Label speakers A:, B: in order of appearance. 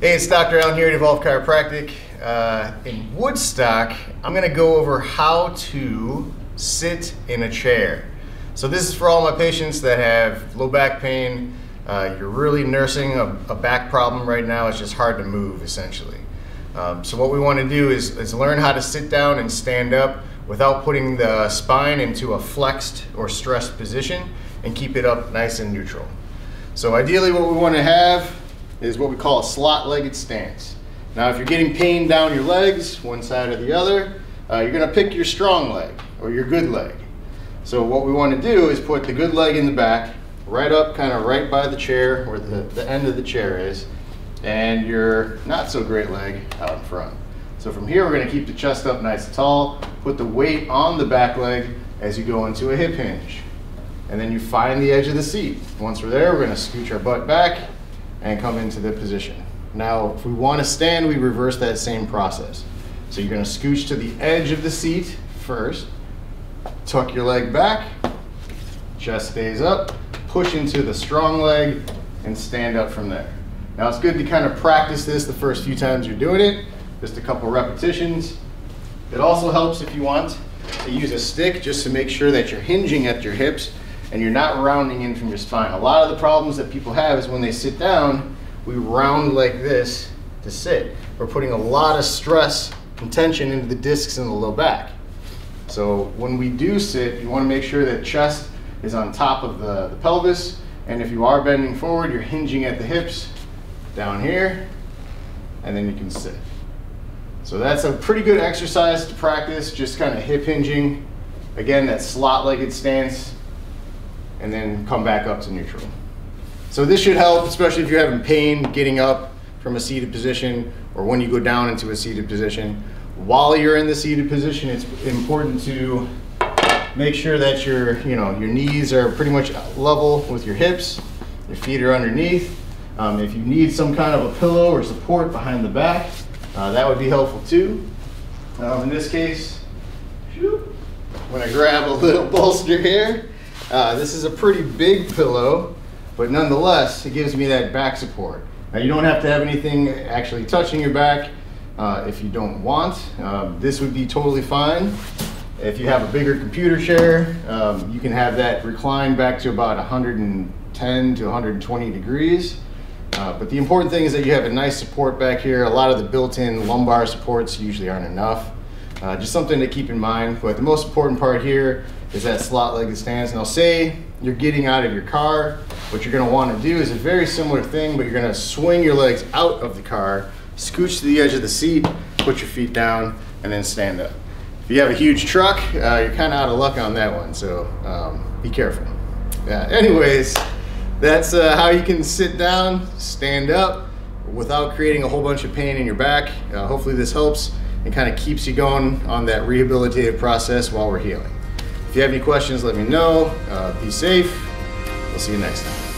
A: Hey, it's Dr. Allin here at Evolve Chiropractic. Uh, in Woodstock, I'm gonna go over how to sit in a chair. So this is for all my patients that have low back pain. Uh, you're really nursing a, a, back problem right now. It's just hard to move, essentially. Um, so what we wanna do is, is learn how to sit down and stand up without putting the spine into a flexed or stressed position and keep it up nice and neutral. So ideally what we wanna have is what we call a slot-legged stance. Now, if you're getting pain down your legs, one side or the other, uh, you're gonna pick your strong leg or your good leg. So what we wanna do is put the good leg in the back, right up, kind of right by the chair where the, the end of the chair is, and your not so great leg out in front. So from here, we're gonna keep the chest up nice and tall, put the weight on the back leg as you go into a hip hinge. And then you find the edge of the seat. Once we're there, we're gonna scooch our butt back, and come into the position. Now, if we want to stand, we reverse that same process. So you're going to scooch to the edge of the seat first, tuck your leg back, chest stays up, push into the strong leg, and stand up from there. Now it's good to kind of practice this the first few times you're doing it, just a couple repetitions. It also helps if you want to use a stick just to make sure that you're hinging at your hips and you're not rounding in from your spine. A lot of the problems that people have is when they sit down, we round like this to sit. We're putting a lot of stress and tension into the discs in the low back. So when we do sit, you want to make sure that chest is on top of the, the pelvis. And if you are bending forward, you're hinging at the hips down here, and then you can sit. So that's a pretty good exercise to practice, just kind of hip hinging. Again, that slot-legged stance and then come back up to neutral. So this should help, especially if you're having pain getting up from a seated position or when you go down into a seated position. While you're in the seated position, it's important to make sure that your, you know, your knees are pretty much level with your hips, your feet are underneath. Um, if you need some kind of a pillow or support behind the back, uh, that would be helpful too. Um, in this case, I'm gonna grab a little bolster here uh, this is a pretty big pillow, but nonetheless, it gives me that back support. Now you don't have to have anything actually touching your back uh, if you don't want. Um, this would be totally fine. If you have a bigger computer chair, um, you can have that recline back to about 110 to 120 degrees. Uh, but the important thing is that you have a nice support back here. A lot of the built-in lumbar supports usually aren't enough. Uh, just something to keep in mind. But the most important part here is that slot-legged stance. Now say you're getting out of your car, what you're gonna wanna do is a very similar thing, but you're gonna swing your legs out of the car, scooch to the edge of the seat, put your feet down, and then stand up. If you have a huge truck, uh, you're kinda out of luck on that one, so um, be careful. Yeah, anyways, that's uh, how you can sit down, stand up, without creating a whole bunch of pain in your back. Uh, hopefully this helps and kind of keeps you going on that rehabilitative process while we're healing. If you have any questions, let me know. Uh, be safe. We'll see you next time.